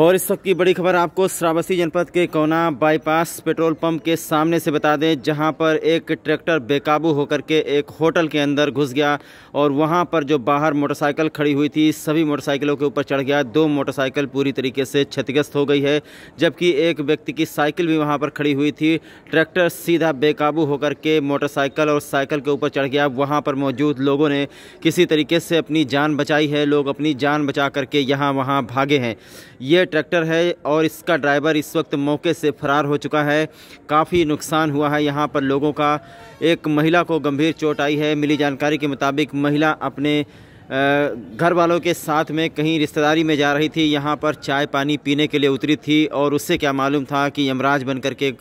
और इस वक्त की बड़ी खबर आपको श्रावस्ती जनपद के कोना बाईपास पेट्रोल पंप के सामने से बता दें, जहाँ पर एक ट्रैक्टर बेकाबू होकर के एक होटल के अंदर घुस गया और वहाँ पर जो बाहर मोटरसाइकिल खड़ी हुई थी, सभी मोटरसाइकिलों के ऊपर चढ़ गया। दो मोटरसाइकिल पूरी तरीके से क्षतिग्रस्त हो गई है, जबकि एक व्यक्ति की साइकिल भी वहाँ पर खड़ी हुई थी। ट्रैक्टर सीधा बेकाबू होकर के मोटरसाइकिल और साइकिल के ऊपर चढ़ गया। वहाँ पर मौजूद लोगों ने किसी तरीके से अपनी जान बचाई है, लोग अपनी जान बचा करके यहाँ वहाँ भागे हैं। ये ट्रैक्टर है और इसका ड्राइवर इस वक्त मौके से फरार हो चुका है। काफ़ी नुकसान हुआ है यहाँ पर लोगों का। एक महिला को गंभीर चोट आई है। मिली जानकारी के मुताबिक महिला अपने घर वालों के साथ में कहीं रिश्तेदारी में जा रही थी। यहाँ पर चाय पानी पीने के लिए उतरी थी और उससे क्या मालूम था कि यमराज बन कर के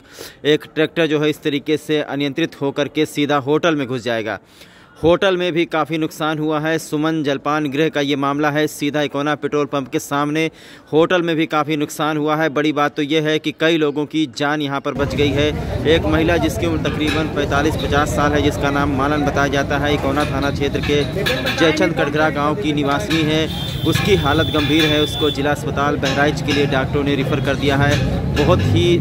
एक ट्रैक्टर जो है इस तरीके से अनियंत्रित होकर के सीधा होटल में घुस जाएगा। होटल में भी काफ़ी नुकसान हुआ है। सुमन जलपान गृह का ये मामला है। सीधा इकोना पेट्रोल पंप के सामने होटल में भी काफ़ी नुकसान हुआ है। बड़ी बात तो ये है कि कई लोगों की जान यहाँ पर बच गई है। एक महिला जिसकी उम्र तकरीबन 45-50 साल है, जिसका नाम मालन बताया जाता है। इकोना थाना क्षेत्र के जयचंद कटघरा गाँव की निवासी है। उसकी हालत गंभीर है। उसको जिला अस्पताल बहराइच के लिए डॉक्टरों ने रिफ़र कर दिया है। बहुत ही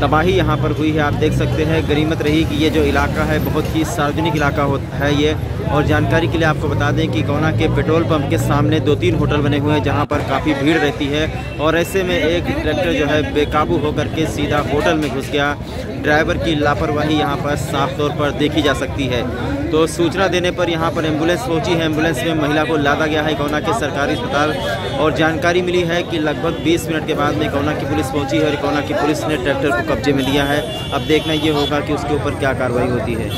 तबाही यहाँ पर हुई है। आप देख सकते हैं, गरीमत रही कि ये जो इलाका है, बहुत ही सार्वजनिक इलाका होता है ये। और जानकारी के लिए आपको बता दें कि गौना के पेट्रोल पंप के सामने दो तीन होटल बने हुए हैं, जहाँ पर काफ़ी भीड़ रहती है। और ऐसे में एक ट्रैक्टर जो है बेकाबू होकर के सीधा होटल में घुस गया। ड्राइवर की लापरवाही यहाँ पर साफ़ तौर पर देखी जा सकती है। तो सूचना देने पर यहाँ पर एंबुलेंस पहुँची है। एंबुलेंस में महिला को लादा गया है। कोना के सरकारी अस्पताल और जानकारी मिली है कि लगभग 20 मिनट के बाद में कोना की पुलिस पहुँची है और कोना की पुलिस ने ट्रैक्टर को कब्जे में लिया है। अब देखना ये होगा कि उसके ऊपर क्या कार्रवाई होती है।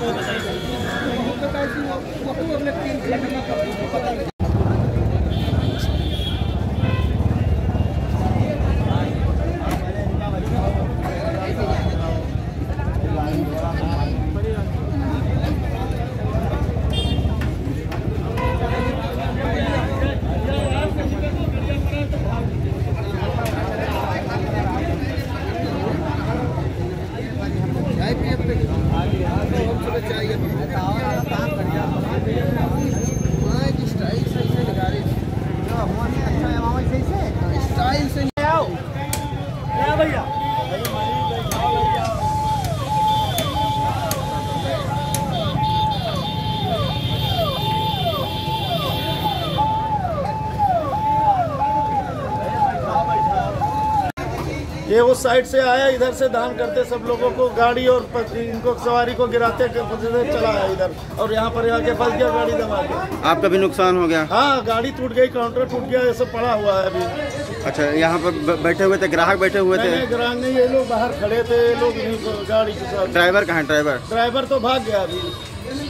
तो बताइए ये उस साइड से आया इधर से दान करते सब लोगों को गाड़ी और इनको सवारी को गिराते चला आया इधर। और यहाँ पर यहाँ के फंस गया गाड़ी दबा के आपका भी नुकसान हो गया? हाँ गाड़ी टूट गई काउंटर टूट गया ये सब पड़ा हुआ है अभी। अच्छा यहाँ पर बैठे हुए थे ग्राहक बैठे हुए थे? ग्राहक नहीं ये लोग बाहर खड़े थे लोग गाड़ी के साथ। ड्राइवर कहाँ ड्राइवर? ड्राइवर तो भाग गया अभी।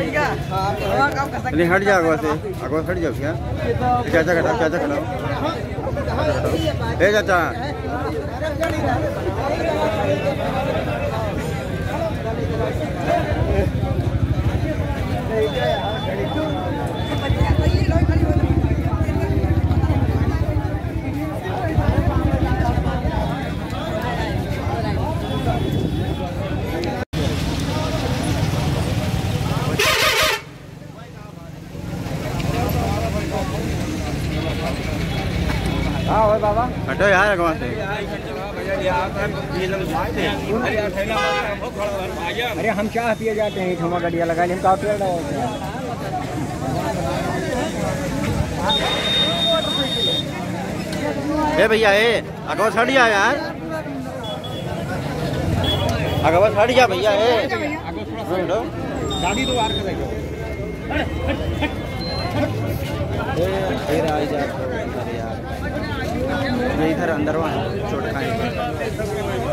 नहीं हट जाओ अगवा से। अगवा हट जाओ क्या चाचा खटाओ चाचा खटाओ ए चाचा हाँ हो हटो यार अगवा से? अरे हम चाह पिए जाते हैं ठुमा गड़िया लगा कहा पेड़ हैं ए भैया ए अगवा छड़ जा यार। अगवा छड़ जा भैया ए। गाड़ी तो आर कर दे ए फिर आ जा। ये इधर अंदर वहाँ चोट खाएँगे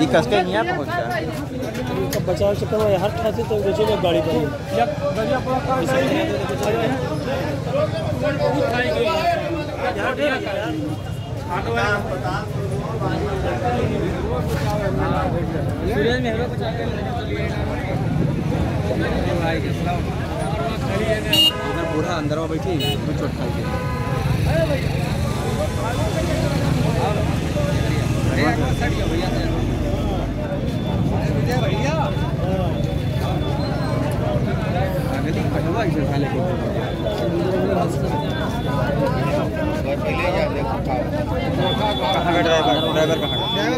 ये कसके यहाँ पहुँच। बचाव चक्कर में हर ठासी तो बेचो गाड़ी पर इधर बूढ़ा अंदर में बैठी चोट खा गया कहाँ का ड्राइवर ड्राइवर कहाँ का